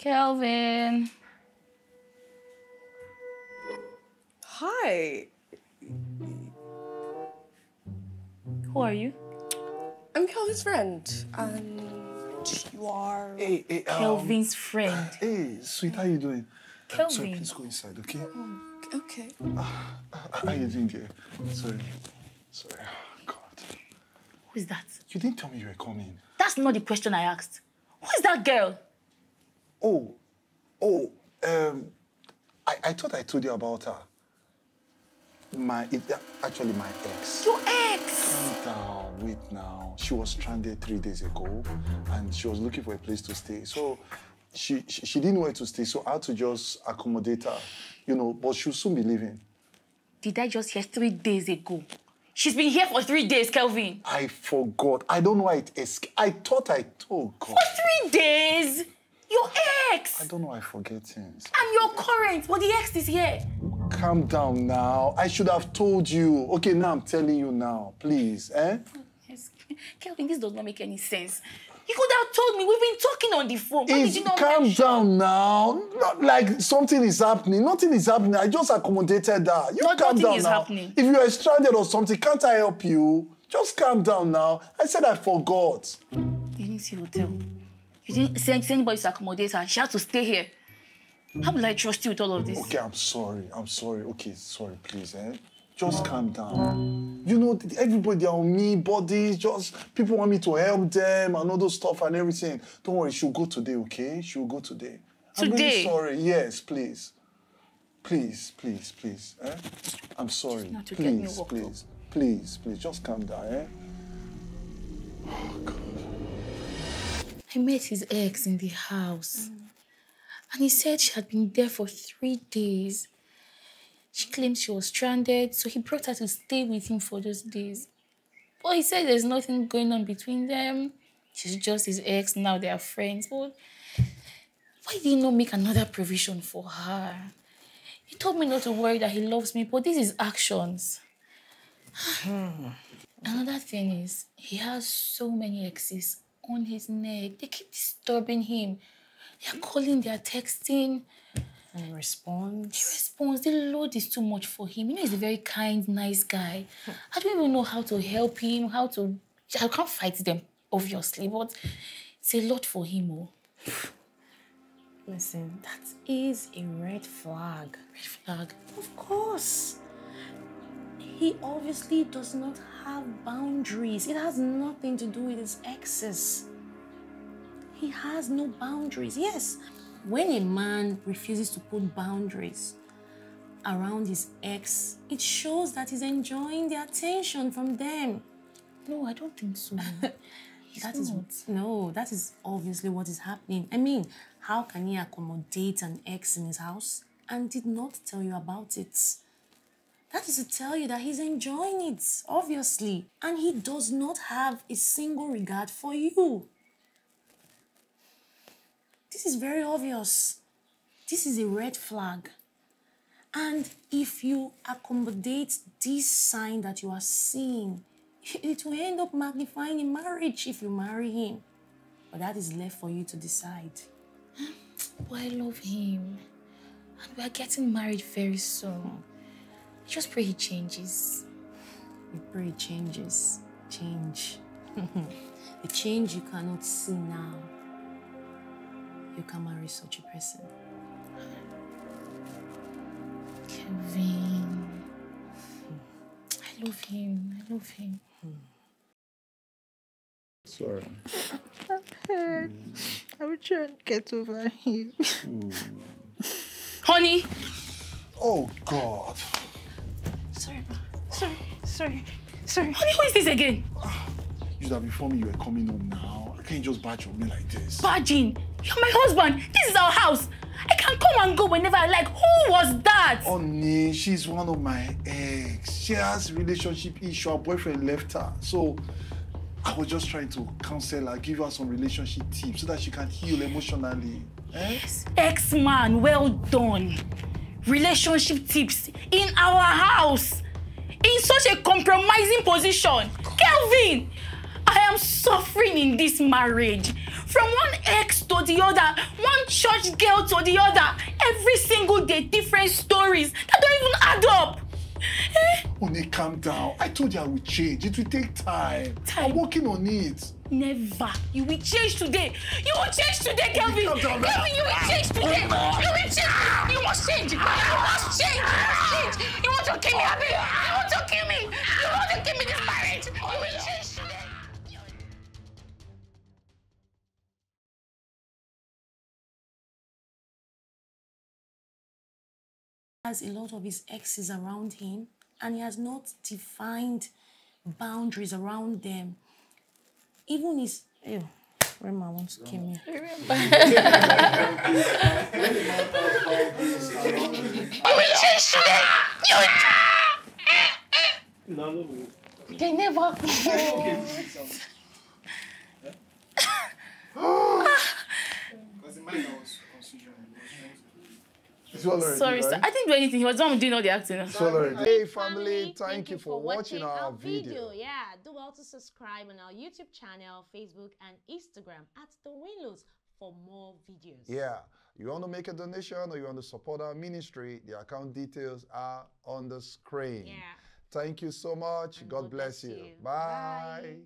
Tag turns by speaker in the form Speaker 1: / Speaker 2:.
Speaker 1: Kelvin.
Speaker 2: Hi.
Speaker 1: Who are you?
Speaker 2: I'm Kelvin's friend. And you are.
Speaker 3: Hey, hey, um,
Speaker 1: Kelvin's friend.
Speaker 3: Hey, sweet, how you doing?
Speaker 1: Kelvin.
Speaker 3: Sorry, please go inside, okay?
Speaker 2: Oh, okay.
Speaker 3: Ah, ah, ah, how you doing, dear? Sorry. Sorry. God.
Speaker 1: Who is that?
Speaker 3: You didn't tell me you were coming.
Speaker 1: That's not the question I asked. Who is that girl?
Speaker 3: Oh, oh, um, I, I thought I told you about her. My, it, actually, my ex.
Speaker 1: Your ex.
Speaker 3: Calm down, wait now. She was stranded three days ago, and she was looking for a place to stay. So, she, she, she didn't know where to stay, so I had to just accommodate her, you know, but she'll soon be leaving.
Speaker 1: Did I just hear three days ago? She's been here for three days, Kelvin.
Speaker 3: I forgot. I don't know why it escaped. I thought I told God.
Speaker 1: For three days?
Speaker 3: I don't know I forget things.
Speaker 1: I'm your current, but the ex is here.
Speaker 3: Calm down now. I should have told you. Okay, now I'm telling you now. Please, eh?
Speaker 1: Yes. Kelvin, this does not make any sense. You could have told me. We've been talking on the phone. Why did you not
Speaker 3: calm
Speaker 1: mention?
Speaker 3: down now. Not like something is happening. Nothing is happening. I just accommodated her. You
Speaker 1: No,
Speaker 3: calm down
Speaker 1: is
Speaker 3: now.
Speaker 1: happening.
Speaker 3: If you are stranded or something, can't I help you? Just calm down now. I said I forgot.
Speaker 1: You didn't see hotel. You didn't send anybody to accommodate her. She had to stay here. How will I trust you with all of this?
Speaker 3: Okay, I'm sorry. I'm sorry. Okay, sorry, please, eh? Just calm down. You know, everybody are on me, bodies, just people want me to help them and all those stuff and everything. Don't worry, she'll go today, okay? She'll go today. I'm
Speaker 1: Today?
Speaker 3: really sorry. Yes, please. Please, please, please. Eh? I'm sorry.
Speaker 1: Not to get me
Speaker 3: Please, please, please, please, just calm down, eh?
Speaker 1: I met his ex in the house. Mm. And he said she had been there for three days. She claimed she was stranded, so he brought her to stay with him for those days. But he said there's nothing going on between them. She's just his ex, now they are friends. But why did he not make another provision for her? He told me not to worry that he loves me, but this is actions. Hmm. Another thing is, he has so many exes on his neck. They keep disturbing him. They're calling, they're texting.
Speaker 4: And response.
Speaker 1: Response, the load is too much for him. You know, he's a very kind, nice guy. I don't even know how to help him, how to. I can't fight them, obviously, but it's a lot for him. Oh.
Speaker 4: Listen, that is a red flag.
Speaker 1: Red flag.
Speaker 4: Of course. He obviously does not have boundaries. It has nothing to do with his exes. He has no boundaries. Yes, when a man refuses to put boundaries around his ex, it shows that he's enjoying the attention from them.
Speaker 1: No, I don't think so.
Speaker 4: That is no, that is obviously what is happening. I mean, how can he accommodate an ex in his house and did not tell you about it? That is to tell you that he's enjoying it, obviously, and he does not have a single regard for you. This is very obvious. This is a red flag. And if you accommodate this sign that you are seeing, it will end up magnifying in marriage if you marry him. But that is left for you to decide.
Speaker 1: But I love him. And we are getting married very soon. I just pray he changes.
Speaker 4: You pray he changes. Change. the change you cannot see now. You can marry such a person.
Speaker 1: Kevin. I love him. I love him.
Speaker 3: Sorry. I'm hurt. Mm.
Speaker 5: I will try and get over him.
Speaker 1: Honey!
Speaker 3: Oh, God.
Speaker 5: Sorry. Sorry, sorry, sorry.
Speaker 1: Honey, who is this again?
Speaker 3: You should have informed me you were coming home now. I can't just badge on me like this.
Speaker 1: Virgin! You're my husband! This is our house! I can come and go whenever I like. Who was that?
Speaker 3: Honey, she's one of my ex. She has relationship issue. Her boyfriend left her. So I was just trying to counsel her, give her some relationship tips so that she can heal emotionally. Eh?
Speaker 1: Ex-man, well done. Relationship tips in our house. In such a compromising position. Kelvin! I am suffering in this marriage. From one ex to the other, one church girl to the other. Every single day, different stories that don't even add up. Eh?
Speaker 3: Honey, calm down. I told you I would change. It will take time.
Speaker 1: Time?
Speaker 3: I'm working on it.
Speaker 1: Never. You will change today. You will change today, Kelvin.
Speaker 3: calm down.
Speaker 1: Kelvin, you will change today. You will change. You must change. You must change. You must change. You want to kill me, Abby? You want to kill me? You want to kill me this marriage? You will change today.
Speaker 4: has a lot of his exes around him and he has not defined boundaries around them. Even his ew, Rema wants to kill me.
Speaker 1: You will change today. You will. They never.
Speaker 3: It's all already,
Speaker 1: Sorry, sir.
Speaker 3: right?
Speaker 1: I didn't do anything. He was the one doing all the acting.
Speaker 3: It's all. Hey, family, thank you for watching our video.
Speaker 6: Yeah, do well to subscribe on our YouTube channel, Facebook, and Instagram at The Winlos for more videos.
Speaker 3: Yeah, you want to make a donation or you want to support our ministry, the account details are on the screen.
Speaker 6: Yeah.
Speaker 3: Thank you so much.
Speaker 6: And
Speaker 3: God, bless, you. Bye.
Speaker 6: Bye.